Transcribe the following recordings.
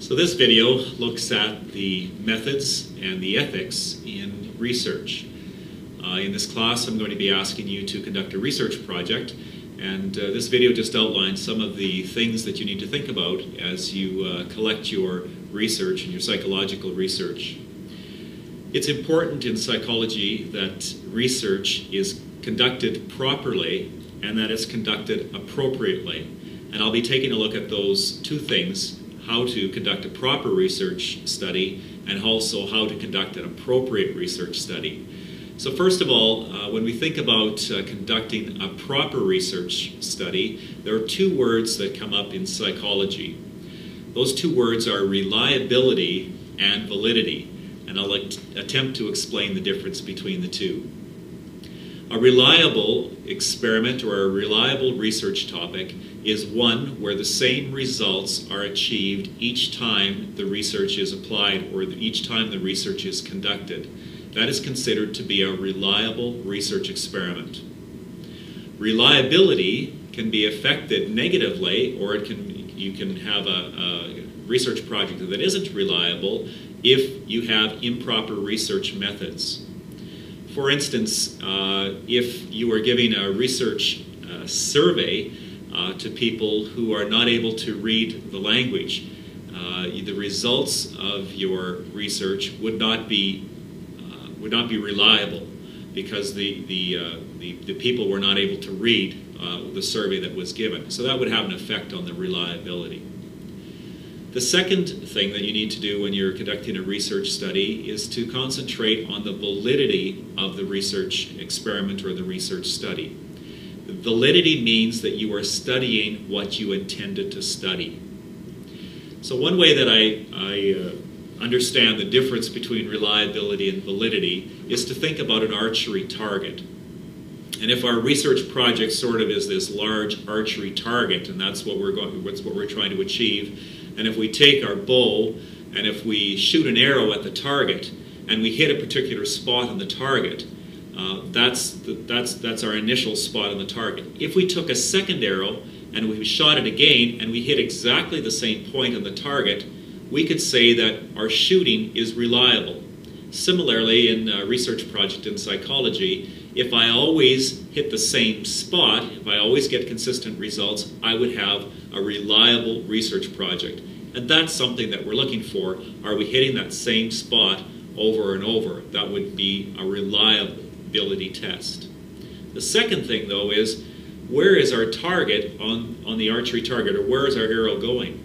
So this video looks at the methods and the ethics in research. Uh, in this class, I'm going to be asking you to conduct a research project, and uh, this video just outlines some of the things that you need to think about as you uh, collect your research and your psychological research. It's important in psychology that research is conducted properly and that it's conducted appropriately. And I'll be taking a look at those two things how to conduct a proper research study and also how to conduct an appropriate research study. So first of all, uh, when we think about uh, conducting a proper research study, there are two words that come up in psychology. Those two words are reliability and validity, and I'll attempt to explain the difference between the two. A reliable experiment or a reliable research topic is one where the same results are achieved each time the research is applied or each time the research is conducted. That is considered to be a reliable research experiment. Reliability can be affected negatively or it can you can have a, a research project that isn't reliable if you have improper research methods. For instance, uh, if you are giving a research uh, survey uh, to people who are not able to read the language, uh, the results of your research would not be uh, would not be reliable because the the, the, the people were not able to read the survey that was given. So that would have an effect on the reliability. The second thing that you need to do when you're conducting a research study is to concentrate on the validity of the research experiment or the research study. Validity means that you are studying what you intended to study. So one way that I, I uh, understand the difference between reliability and validity is to think about an archery target. And if our research project sort of is this large archery target, and that's what we're going, what's what we're trying to achieve, and if we take our bow and if we shoot an arrow at the target and we hit a particular spot on the target, uh, that's, the, that's, that's our initial spot on the target. If we took a second arrow and we shot it again and we hit exactly the same point on the target, we could say that our shooting is reliable. Similarly, in a research project in psychology, if I always hit the same spot, if I always get consistent results, I would have a reliable research project. And that's something that we're looking for. Are we hitting that same spot over and over? That would be a reliability test. The second thing, though, is where is our target on, on the archery target, or where is our arrow going?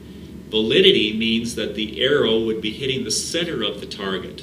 Validity means that the arrow would be hitting the center of the target.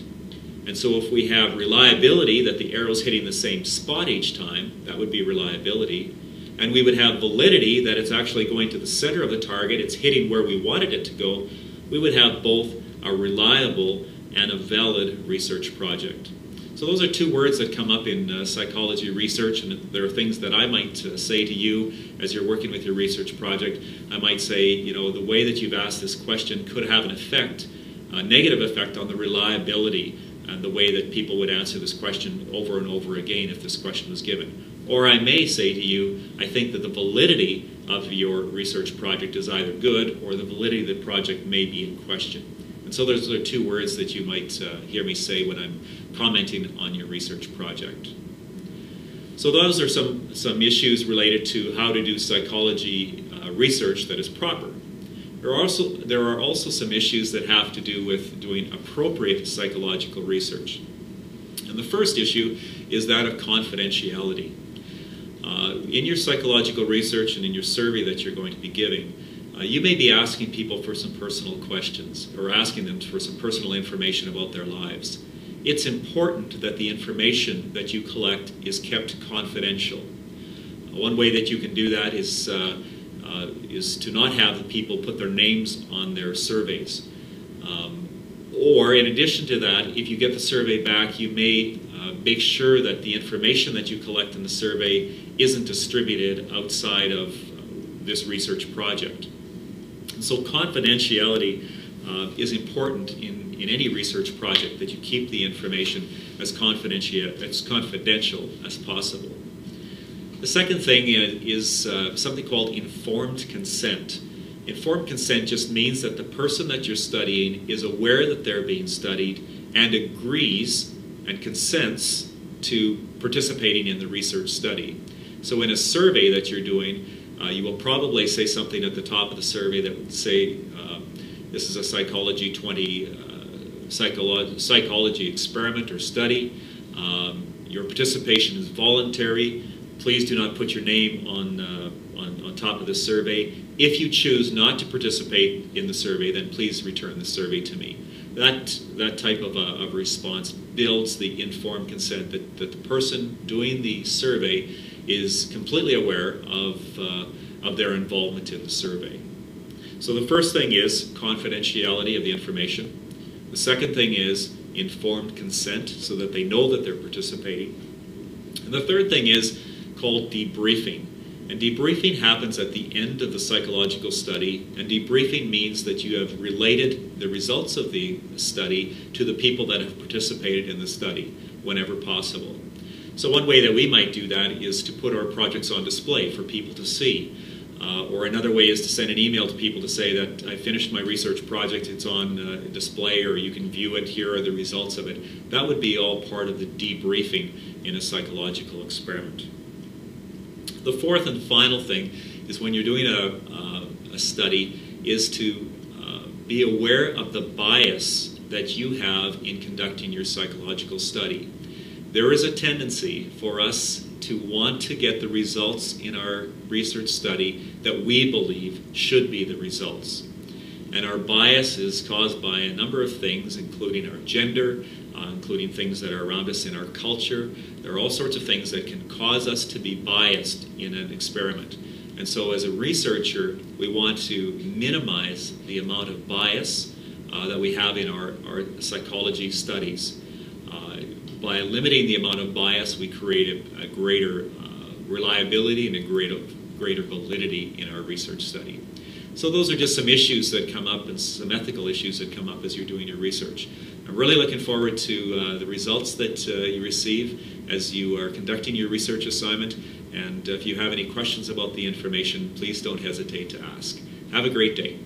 And so if we have reliability, that the arrow's hitting the same spot each time, that would be reliability and we would have validity that it's actually going to the center of the target, it's hitting where we wanted it to go, we would have both a reliable and a valid research project. So those are two words that come up in uh, psychology research, and there are things that I might uh, say to you as you're working with your research project. I might say, you know, the way that you've asked this question could have an effect, a negative effect on the reliability and the way that people would answer this question over and over again if this question was given. Or I may say to you, I think that the validity of your research project is either good or the validity of the project may be in question. And so those are two words that you might uh, hear me say when I'm commenting on your research project. So those are some, some issues related to how to do psychology uh, research that is proper. There are, also, there are also some issues that have to do with doing appropriate psychological research. And the first issue is that of confidentiality. Uh, in your psychological research and in your survey that you're going to be giving, uh, you may be asking people for some personal questions or asking them for some personal information about their lives. It's important that the information that you collect is kept confidential. One way that you can do that is, uh, uh, is to not have the people put their names on their surveys. Um, or in addition to that, if you get the survey back, you may uh, make sure that the information that you collect in the survey isn't distributed outside of this research project. So confidentiality uh, is important in, in any research project that you keep the information as, confidential as confidential as possible. The second thing is, is uh, something called informed consent. Informed consent just means that the person that you're studying is aware that they're being studied and agrees and consents to participating in the research study. So in a survey that you're doing, uh, you will probably say something at the top of the survey that would say, uh, this is a Psychology 20 uh, psycholo psychology experiment or study. Um, your participation is voluntary. Please do not put your name on, uh, on, on top of the survey. If you choose not to participate in the survey, then please return the survey to me. That, that type of, a, of response builds the informed consent that, that the person doing the survey is completely aware of, uh, of their involvement in the survey. So the first thing is confidentiality of the information. The second thing is informed consent so that they know that they're participating. And the third thing is called debriefing. And debriefing happens at the end of the psychological study, and debriefing means that you have related the results of the study to the people that have participated in the study whenever possible. So one way that we might do that is to put our projects on display for people to see. Uh, or another way is to send an email to people to say that I finished my research project, it's on uh, display, or you can view it, here are the results of it. That would be all part of the debriefing in a psychological experiment. The fourth and final thing is when you're doing a, uh, a study is to uh, be aware of the bias that you have in conducting your psychological study. There is a tendency for us to want to get the results in our research study that we believe should be the results. And our bias is caused by a number of things, including our gender, uh, including things that are around us in our culture. There are all sorts of things that can cause us to be biased in an experiment. And so, as a researcher, we want to minimize the amount of bias uh, that we have in our, our psychology studies. Uh, by limiting the amount of bias, we create a, a greater uh, reliability and a greater, greater validity in our research study. So those are just some issues that come up and some ethical issues that come up as you're doing your research. I'm really looking forward to uh, the results that uh, you receive as you are conducting your research assignment. And if you have any questions about the information, please don't hesitate to ask. Have a great day.